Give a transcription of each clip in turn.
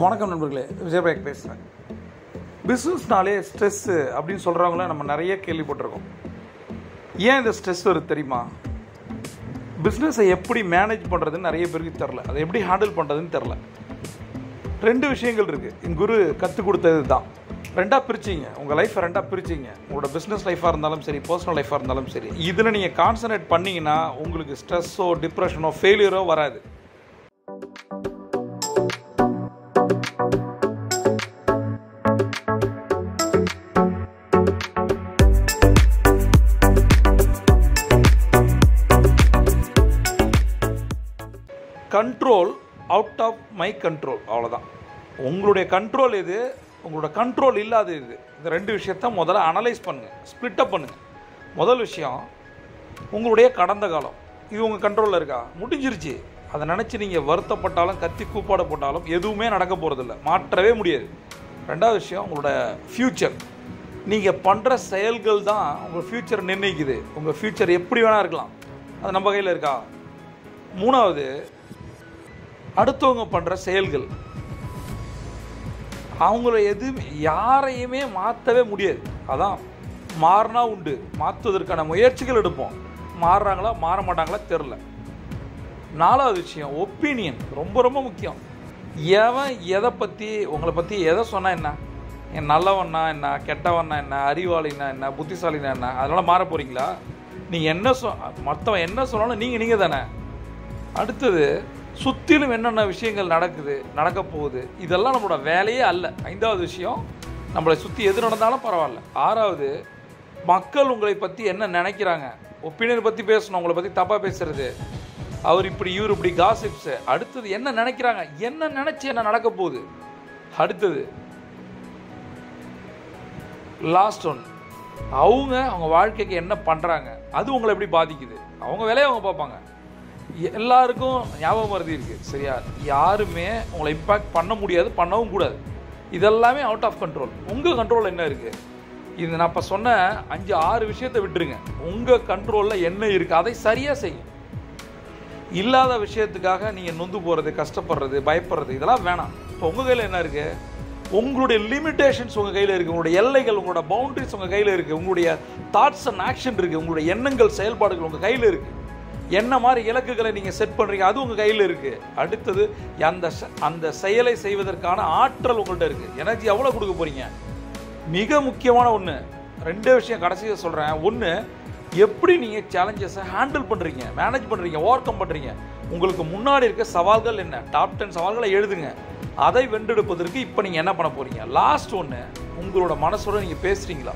வணக்கம் நண்பர்களே விஜயபாக் பேசுகிறேன் பிஸ்னஸ்னாலே ஸ்ட்ரெஸ்ஸு அப்படின்னு சொல்கிறவங்கள நம்ம நிறைய கேள்விப்பட்டிருக்கோம். ஏன் இந்த ஸ்ட்ரெஸ் வருது தெரியுமா? பிஸ்னஸை எப்படி மேனேஜ் பண்ணுறதுன்னு நிறைய பேருக்கு தெரில அதை எப்படி ஹேண்டில் பண்ணுறதுன்னு தெரில ரெண்டு விஷயங்கள் இருக்குது என் குரு கற்றுக் கொடுத்தது தான். ரெண்டாக பிரிச்சிங்க. உங்கள் லைஃப்பை ரெண்டாக பிரிச்சிங்க. உங்களோட பிஸ்னஸ் லைஃபாக இருந்தாலும் சரி பர்சனல் லைஃபாக இருந்தாலும் சரி. இதில் நீங்கள் கான்சன்ட்ரேட் பண்ணிங்கன்னா உங்களுக்கு ஸ்ட்ரெஸ்ஸோ டிப்ரெஷனோ ஃபெயிலியரோ வராது. Control out of my control அவ்வளோதான் உங்களுடைய கண்ட்ரோல் இது உங்களோட கண்ட்ரோல் இல்லாத இது இந்த ரெண்டு விஷயத்த முதல்ல அனலைஸ் பண்ணுங்கள் ஸ்ப்ளிட்டப் பண்ணுங்கள் முதல் விஷயம் உங்களுடைய கடந்த காலம். இது உங்கள் கண்ட்ரோலில் இருக்கா? முடிஞ்சிருச்சு. அதை நினச்சி நீங்கள் வருத்தப்பட்டாலும் கத்தி கூப்பாட போட்டாலும் எதுவுமே நடக்க போகிறதில்ல மாற்றவே முடியாது. ரெண்டாவது விஷயம் உங்களோட ஃப்யூச்சர் நீங்கள் பண்ணுற செயல்கள் தான் உங்கள் ஃப்யூச்சர் நிர்ணயிக்குது. உங்கள் ஃப்யூச்சர் எப்படி வேணால் இருக்கலாம். அது நம்ம கையில் இருக்கா? மூணாவது அடுத்தவங்க பண்ணுற செயல்கள். அவங்கள எதுவுமே யாரையுமே மாற்றவே முடியாது. அதான் மாறினா உண்டு. மாற்றுவதற்கான முயற்சிகள் எடுப்போம். மாறுறாங்களா மாற மாட்டாங்களா தெரில நாலாவது விஷயம் ஒப்பீனியன் ரொம்ப ரொம்ப முக்கியம். எவன் எதை பற்றி உங்களை பற்றி எதை சொன்னால் என்ன? என் நல்லவன்னா என்ன? கெட்டவன்னா என்ன? அறிவாளினா என்ன? புத்திசாலினா என்ன? அதனால் மாற போகிறீங்களா நீங்கள் என்ன சொ மற்றவன் என்ன சொன்னாலும் நீங்கள் நீங்கள் தானே. அடுத்தது சுற்றிலும் என்னென்ன விஷயங்கள் நடக்குது நடக்க போகுது இதெல்லாம் நம்மளோட வேலையே அல்ல. ஐந்தாவது விஷயம் நம்மளை சுற்றி எது நடந்தாலும் பரவாயில்ல. ஆறாவது மக்கள் உங்களை பற்றி என்ன நினைக்கிறாங்க? ஒப்பீனியன் பற்றி பேசணும் உங்களை பற்றி தப்பாக பேசுறது. அவர் இப்படி இவர் இப்படி காசிப்ஸு அடுத்தது என்ன நினைக்கிறாங்க? என்ன நினச்சி என்ன நடக்க போகுது? அடுத்தது லாஸ்ட் ஒன் அவங்க அவங்க வாழ்க்கைக்கு என்ன பண்ணுறாங்க அது உங்களை எப்படி பாதிக்குது? அவங்க வேலையை அவங்க பார்ப்பாங்க. எல்லாருக்கும் ஞாபகம் மருதி இருக்குது சரியா? யாருமே உங்களை இம்பேக்ட் பண்ண முடியாது பண்ணவும் கூடாது. இதெல்லாமே அவுட் ஆஃப் கண்ட்ரோல் உங்கள் கண்ட்ரோல் என்ன இருக்குது இது நான் இப்போ சொன்ன அஞ்சு ஆறு விஷயத்தை விட்டுருங்க. உங்கள் கண்ட்ரோலில் என்ன இருக்குது அதை சரியாக செய்யும் இல்லாத விஷயத்துக்காக நீங்கள் நொந்து போகிறது கஷ்டப்படுறது பயப்படுறது இதெல்லாம் வேணாம். இப்போ உங்கள் கையில் என்ன இருக்குது உங்களுடைய லிமிடேஷன்ஸ் உங்கள் கையில் இருக்குது உங்களுடைய எல்லைகள் உங்களோட பவுண்டரிஸ் உங்கள் கையில் இருக்குது உங்களுடைய தாட்ஸ் அண்ட் ஆக்ஷன் இருக்குது உங்களுடைய எண்ணங்கள் செயல்பாடுகள் உங்கள் கையில் இருக்குது என்ன மாதிரி இலக்குகளை நீங்கள் செட் பண்ணுறீங்க அது உங்கள் கையில் இருக்குது அடுத்தது அந்த அந்த செயலை செய்வதற்கான ஆற்றல் உங்கள்கிட்ட இருக்குது எனர்ஜி எவ்வளோ கொடுக்க போகிறீங்க மிக முக்கியமான ஒன்று ரெண்டே விஷயம் கடைசியாக சொல்கிறேன் ஒன்று எப்படி நீங்கள் சேலஞ்சஸை ஹேண்டில் பண்ணுறீங்க மேனேஜ் பண்ணுறீங்க ஓவர் கம் பண்ணுறீங்க உங்களுக்கு முன்னாடி இருக்க சவால்கள் என்ன? டாப் டென் சவால்களை எழுதுங்க. அதை வென்றெடுப்பதற்கு இப்போ நீங்கள் என்ன பண்ண போகிறீங்க லாஸ்ட் ஒன்று உங்களோட மனசோட நீங்கள் பேசுகிறீங்களா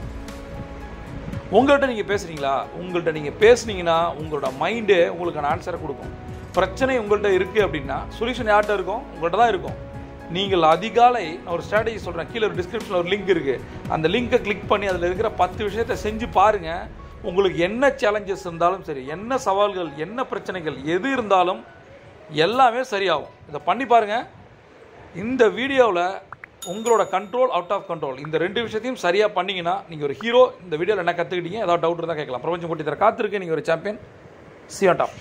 உங்கள்கிட்ட நீங்கள் பேசுகிறீங்களா உங்கள்கிட்ட நீங்கள் பேசுனீங்கன்னா உங்களோட மைண்டே உங்களுக்கான ஆன்சரை கொடுக்கும். பிரச்சனை உங்கள்கிட்ட இருக்குது அப்படின்னா சொல்யூஷன் யார்கிட்ட இருக்கும்? உங்கள்கிட்ட தான் இருக்கும். நீங்கள் அதிகாலை நான் ஒரு ஸ்ட்ராட்டஜி சொல்கிறேன் கீழே ஒரு டிஸ்கிரிப்ஷனில் ஒரு லிங்க் இருக்குது அந்த லிங்கை கிளிக் பண்ணி அதில் இருக்கிற பத்து விஷயத்தை செஞ்சு பாருங்கள் உங்களுக்கு என்ன சேலஞ்சஸ் இருந்தாலும் சரி என்ன சவால்கள் என்ன பிரச்சனைகள் எது இருந்தாலும் எல்லாமே சரியாகும். இதை பண்ணி பாருங்கள் இந்த வீடியோவில் உங்களோட கண்ட்ரோல் அவுட் ஆஃப் கண்ட்ரோல் இந்த ரெண்டு விஷயத்தையும் சரியாக பண்ணிங்கன்னா நீங்கள் ஒரு ஹீரோ இந்த வீடியோவில் என்ன கற்றுக்கிட்டீங்க ஏதாவது டவுட் இருந்தால் கேட்கலாம். பிரபஞ்சம் போட்டி தர காத்திருக்கு. நீங்கள் ஒரு சாம்பியன் சி ஆன் டாப்